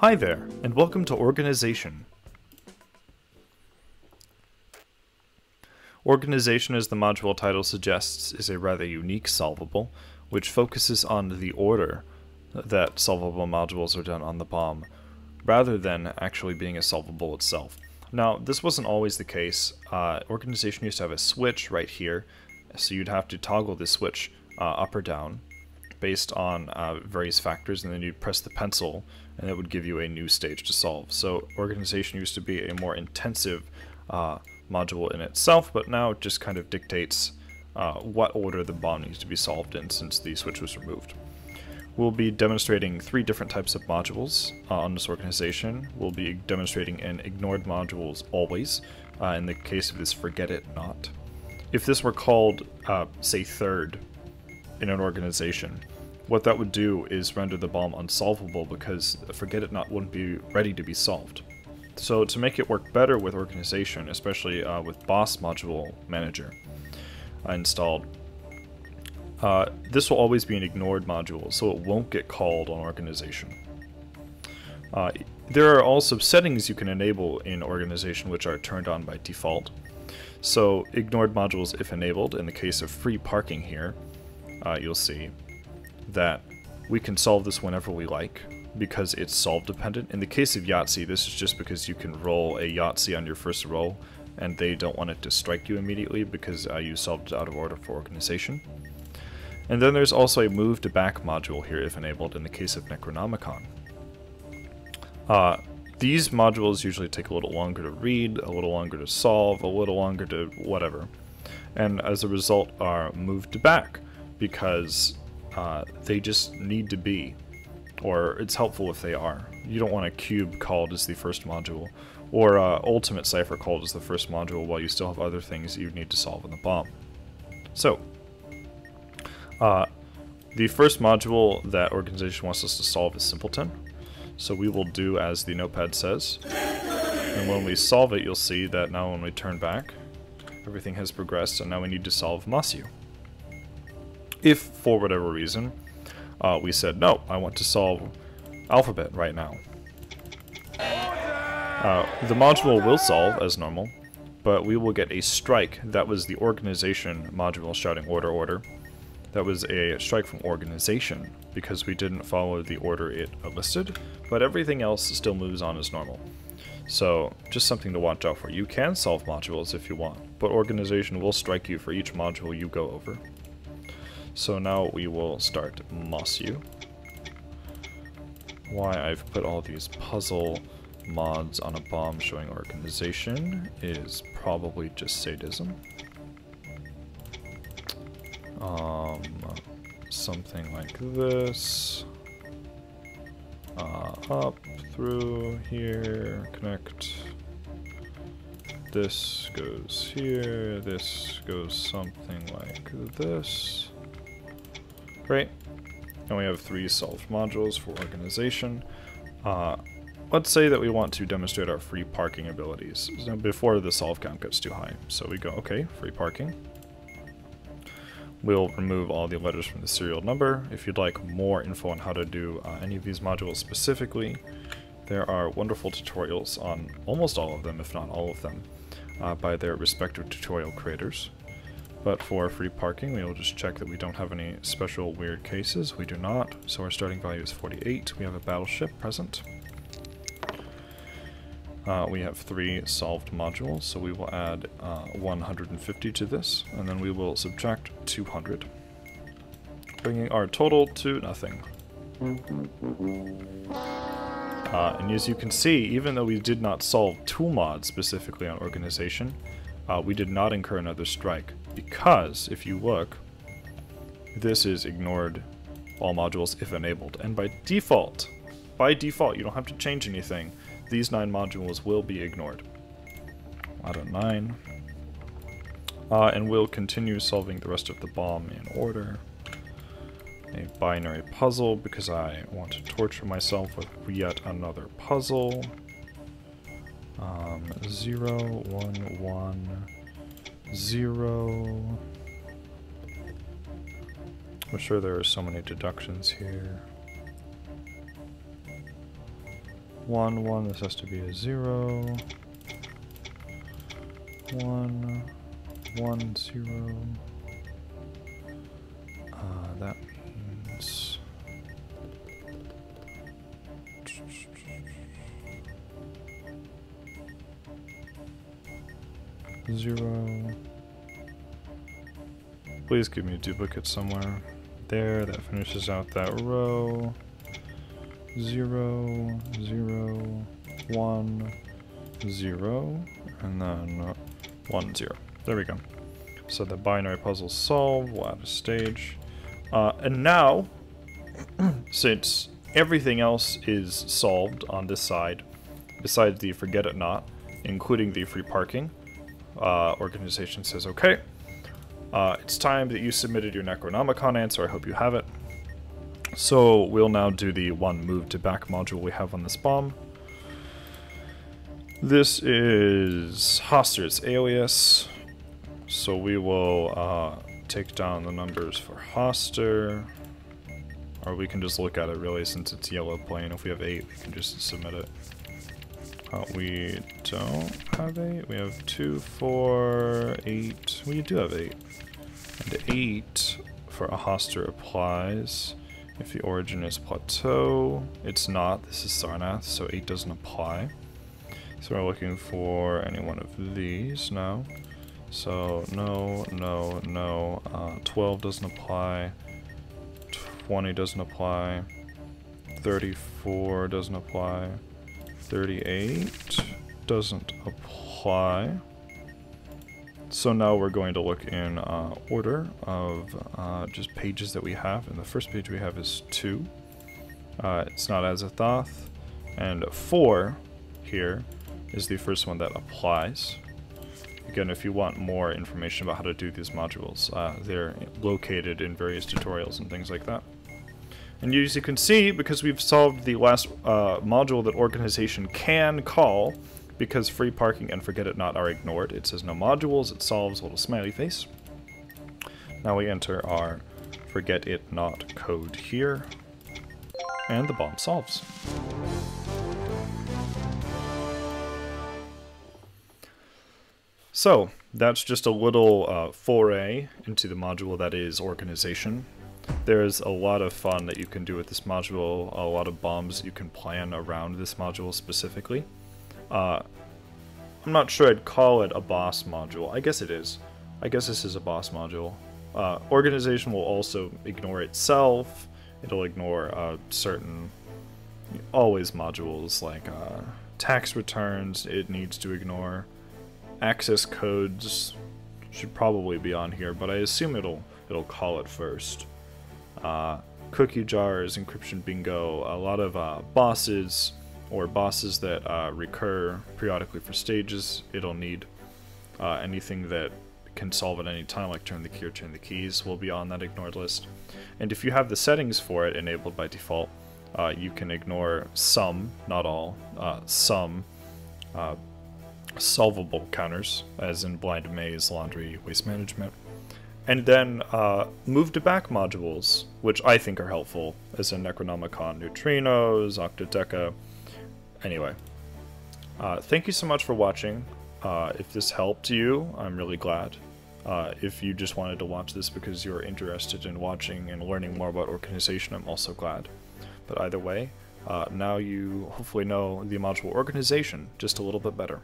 Hi there, and welcome to Organization. Organization, as the module title suggests, is a rather unique solvable, which focuses on the order that solvable modules are done on the bomb, rather than actually being a solvable itself. Now, this wasn't always the case. Uh, organization used to have a switch right here, so you'd have to toggle the switch uh, up or down based on uh, various factors, and then you'd press the pencil, and it would give you a new stage to solve. So organization used to be a more intensive uh, module in itself, but now it just kind of dictates uh, what order the bomb needs to be solved in since the switch was removed. We'll be demonstrating three different types of modules uh, on this organization. We'll be demonstrating an ignored modules always, uh, in the case of this forget it not. If this were called, uh, say, third in an organization, what that would do is render the bomb unsolvable because forget it not wouldn't be ready to be solved. So to make it work better with organization, especially uh, with boss module manager I installed, uh, this will always be an ignored module, so it won't get called on organization. Uh, there are also settings you can enable in organization which are turned on by default. So ignored modules if enabled, in the case of free parking here, uh, you'll see that we can solve this whenever we like because it's solve dependent. In the case of Yahtzee, this is just because you can roll a Yahtzee on your first roll and they don't want it to strike you immediately because uh, you solved it out of order for organization. And then there's also a move to back module here if enabled in the case of Necronomicon. Uh, these modules usually take a little longer to read, a little longer to solve, a little longer to whatever, and as a result are moved to back because uh, they just need to be, or it's helpful if they are. You don't want a cube called as the first module, or uh, ultimate cipher called as the first module while you still have other things you need to solve in the bomb. So, uh, the first module that organization wants us to solve is simpleton. So we will do as the notepad says. And when we solve it, you'll see that now when we turn back, everything has progressed, and now we need to solve Masyu. If, for whatever reason, uh, we said, no, I want to solve alphabet right now. Uh, the module will solve as normal, but we will get a strike. That was the organization module shouting order order. That was a strike from organization because we didn't follow the order it listed, but everything else still moves on as normal. So just something to watch out for. You can solve modules if you want, but organization will strike you for each module you go over. So now we will start Masyu. Why I've put all these puzzle mods on a bomb showing organization is probably just sadism. Um, something like this. Uh, up, through, here, connect. This goes here, this goes something like this. Great. And we have three solved modules for organization. Uh, let's say that we want to demonstrate our free parking abilities before the solve count gets too high. So we go, okay, free parking. We'll remove all the letters from the serial number. If you'd like more info on how to do uh, any of these modules specifically, there are wonderful tutorials on almost all of them, if not all of them, uh, by their respective tutorial creators. But for free parking, we will just check that we don't have any special weird cases. We do not, so our starting value is 48. We have a battleship present. Uh, we have three solved modules, so we will add uh, 150 to this, and then we will subtract 200, bringing our total to nothing. Uh, and as you can see, even though we did not solve tool mods specifically on organization, uh, we did not incur another strike, because if you look, this is ignored all modules if enabled, and by default, by default, you don't have to change anything these nine modules will be ignored. Out of nine. Uh, and we'll continue solving the rest of the bomb in order. A binary puzzle, because I want to torture myself with yet another puzzle. Um, zero, one, one, zero. I'm sure there are so many deductions here. 1, 1, this has to be a 0. 1, 1, 0. Uh, that means... Zero. Please give me a duplicate somewhere. There, that finishes out that row. Zero, zero, one, zero, and then one, zero. There we go. So the binary puzzle solved, we'll add a stage. Uh, and now, since everything else is solved on this side, besides the forget it not, including the free parking, uh, organization says, okay, uh, it's time that you submitted your Necronomicon answer. I hope you have it. So we'll now do the one move to back module we have on this bomb. This is Hastur's alias. So we will uh, take down the numbers for Hoster. Or we can just look at it really since it's yellow plane. If we have 8, we can just submit it. Uh, we don't have 8. We have two, four, eight. We do have 8. And 8 for a Hastur applies. If the origin is plateau, it's not. This is Sarnath, so 8 doesn't apply. So we're looking for any one of these now. So no, no, no. Uh, 12 doesn't apply. 20 doesn't apply. 34 doesn't apply. 38 doesn't apply. So now we're going to look in uh, order of uh, just pages that we have. And the first page we have is 2. Uh, it's not as a Azathoth. And 4 here is the first one that applies. Again, if you want more information about how to do these modules, uh, they're located in various tutorials and things like that. And as you can see, because we've solved the last uh, module that organization can call, because free parking and forget it not are ignored, it says no modules, it solves a little smiley face. Now we enter our forget it not code here, and the bomb solves. So, that's just a little uh, foray into the module that is organization. There's a lot of fun that you can do with this module, a lot of bombs you can plan around this module specifically. Uh, I'm not sure I'd call it a boss module. I guess it is. I guess this is a boss module. Uh, organization will also ignore itself. It'll ignore uh, certain, always modules like uh, tax returns it needs to ignore. Access codes should probably be on here, but I assume it'll it'll call it first. Uh, cookie jars, encryption bingo, a lot of uh, bosses or bosses that uh, recur periodically for stages. It'll need uh, anything that can solve at any time, like turn the key or turn the keys, will be on that ignored list. And if you have the settings for it enabled by default, uh, you can ignore some, not all, uh, some solvable counters, as in blind maze, laundry, waste management. And then uh, move to back modules, which I think are helpful, as in Necronomicon Neutrinos, Octoteca. Anyway, uh, thank you so much for watching. Uh, if this helped you, I'm really glad. Uh, if you just wanted to watch this because you're interested in watching and learning more about organization, I'm also glad. But either way, uh, now you hopefully know the module organization just a little bit better.